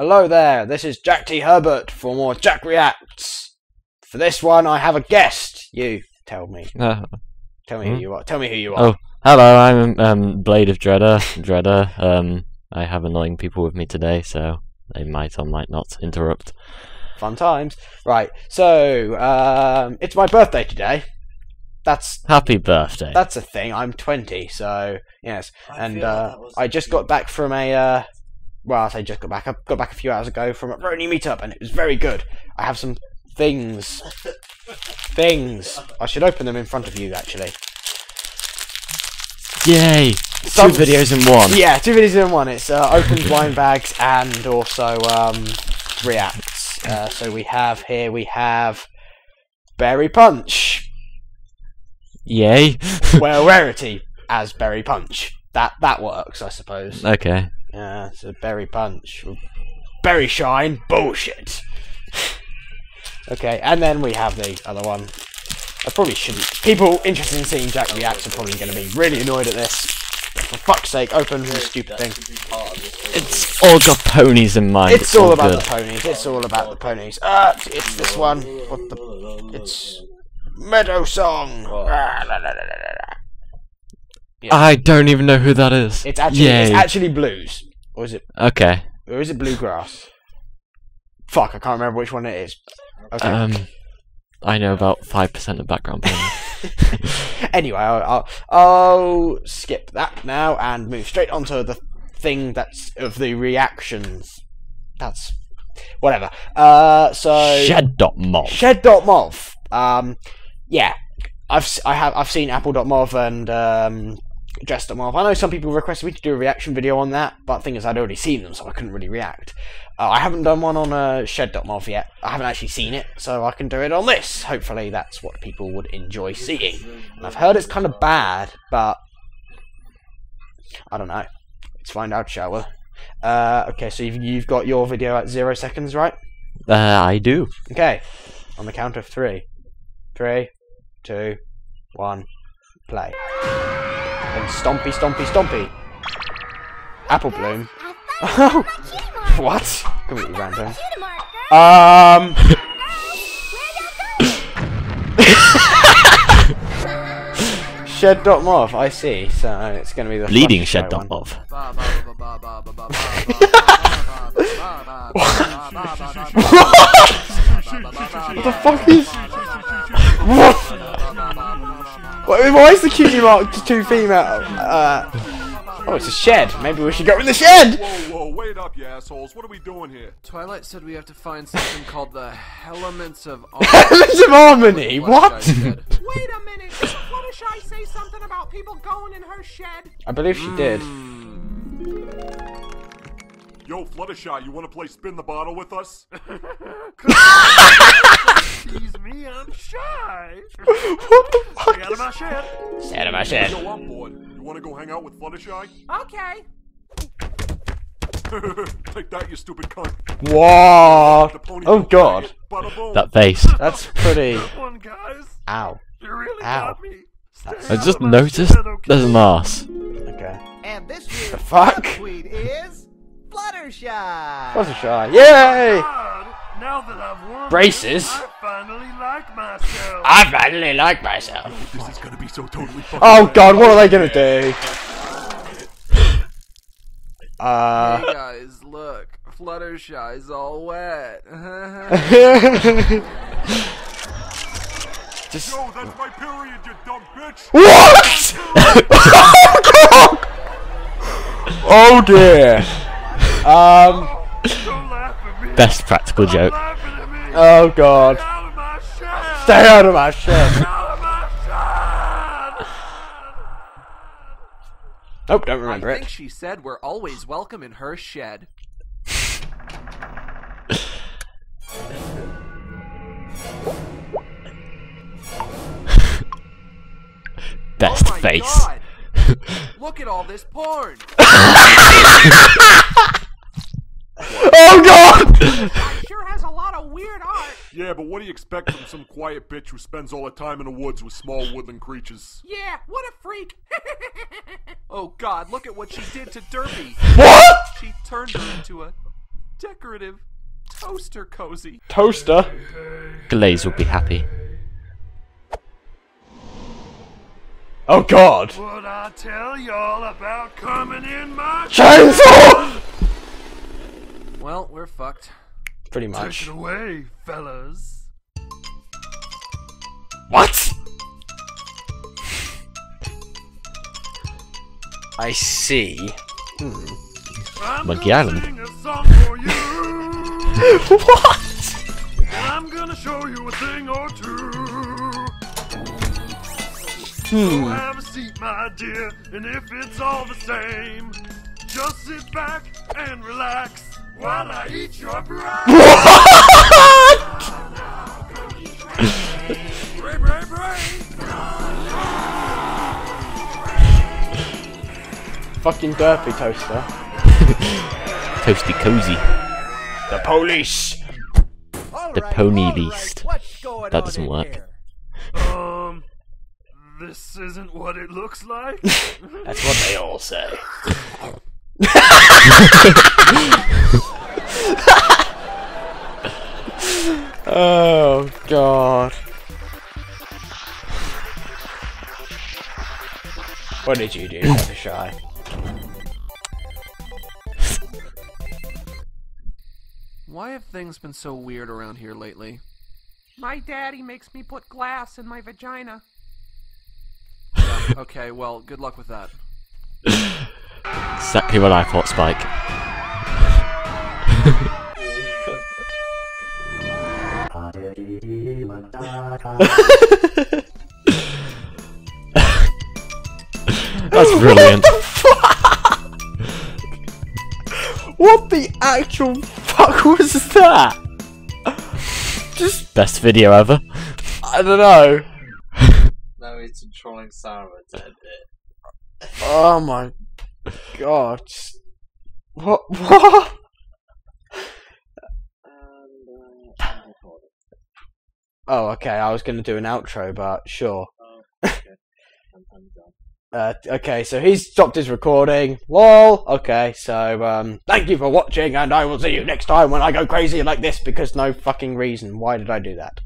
Hello there, this is Jack T. Herbert for more Jack Reacts. For this one, I have a guest. You tell me. Uh, Tell me who Hmm? you are. Tell me who you are. Oh. hello, I'm um, Blade of Dredda. Dredda. Um, I have annoying people with me today, so they might or might not interrupt. Fun times. Right, so, um, it's my birthday today. That's Happy birthday. that's a thing. I'm 20, so, yes. And uh, I just got back from a, uh, well, I say just got back. I got back a few hours ago from a Brony meetup, and it was very good. I have some things. things. I should open them in front of you, actually. Yay! Some- Two videos in one. Yeah, two videos in one. It's uh, opened blind bags and also um, reacts. Uh, so we have here we have berry punch. Yay! well, rarity as berry punch. That that works, I suppose. okay. Yeah, it's a berry punch, berry shine, bullshit. okay, and then we have the other one. I probably shouldn't. People interested in seeing Jack react are probably going to be really annoyed at this. But for fuck's sake, open the stupid thing. It's all got ponies in mind. It's all about good. the ponies. It's all about the ponies. Uh, it's this one. What the? It's Meadow Song. Ah, la, la, la, la, la. Yeah. I don't even know who that is. It's actually Yay. it's actually blues, or is it? okay. Or is it bluegrass? Fuck, I can't remember which one it is. Okay. Um, I know about five percent of background anyway, I'll, I'll, I'll skip that now and move straight onto the thing that's of the reactions. That's whatever. Uh, so Shed dot mob. Shed.mov. Um, yeah, I've I have I've seen Apple.mov and um, Dress.mov. I know some people requested me to do a reaction video on that, but the thing is, I'd already seen them, so I couldn't really react. Uh, I haven't done one on uh, Shed.mov yet. I haven't actually seen it, so I can do it on this. Hopefully, that's what people would enjoy seeing. And I've heard it's kind of bad, but I don't know. Let's find out, shall we? Uh, okay, so you've, you've got your video at zero seconds, right? Uh, I do. Okay, on the count of three. Three, two, one, play. And stompy, stompy, stompy. Apple Bloom. Oh, what? Completely random. Um. Shed dot moth, I see. So it's going to be the Bleeding shed dot one. mob. What the fuck is? What? Why why is the cutie mark to two female? Uh, oh, it's a shed. Maybe we should go in the shed. Whoa, whoa, wait up, you assholes. What are we doing here? Twilight said we have to find something called the Elements of Elements of harmony. What? Wait a minute! Did Fluttershy say something about people going in her shed? I believe she did. Yo, Fluttershy, you want to play spin the bottle with us? Excuse me, I'm shy. what the fuck? Out of my shed. Out of my shed. Yo, I'm bored. You want to go hang out with Fluttershy? Okay. Take that, you stupid cunt. What? Oh god. play it. Bada boom. That face. That's pretty. One guys, Ow. you really Ow. got me. Stay I just noticed shed, okay? there's an arse. Okay. And this year's The fuck? tweet is Fluttershy. Fluttershy. Yay! Ah. God, now that I've won, Braces. I finally like myself. I finally like myself. This is gonna be so totally fucking Oh god, what are they gonna do? Uh. Hey guys, look, Fluttershy's all wet. Just. Yo, that's my period, you dumb bitch. What? oh god! Oh dear. Um. Don't laugh at me. Best practical joke. Laughing at me. Oh god. Out of my shed. Stay out of my shed. Out of oh, my shed. Nope, don't remember I think it. she said we're always welcome in her shed. Best oh face. Look at all this porn. Oh god! Sure has a lot of weird art. Yeah, but what do you expect from some quiet bitch who spends all her time in the woods with small woodland creatures? Yeah, what a freak. Oh God, look at what she did to Derpy. What? She turned her into a decorative toaster cozy. Toaster. Glaze will be happy. Oh God. What I tell y'all about coming in my Chainsaw. Well, we're fucked. Pretty Take much. it away, fellas. What? I see. I'm Monkey Island. sing a song for you. what? I'm gonna show you a thing or two. So Hmm. have a seat, my dear, and if it's all the same, just sit back and relax while I eat your brain. brain, brain, brain. Fucking derpy toaster. Toasty cozy. The police. The pony beast. That doesn't work. Um, this isn't what it looks like. That's what they all say. oh God. What did you do, Shy? Why have things been so weird around here lately? My daddy makes me put glass in my vagina. Okay, well, good luck with that. Exactly what I thought, Spike. That's brilliant. What the actual fuck was that? Just Best video ever. I don't know. now he's trolling Sarah a bit. Oh my god. What? What? Oh, okay. I was going to do an outro, but sure. Uh, okay, so he's stopped his recording. Lol. Okay, so um, thank you for watching, and I will see you next time when I go crazy like this because no fucking reason. Why did I do that?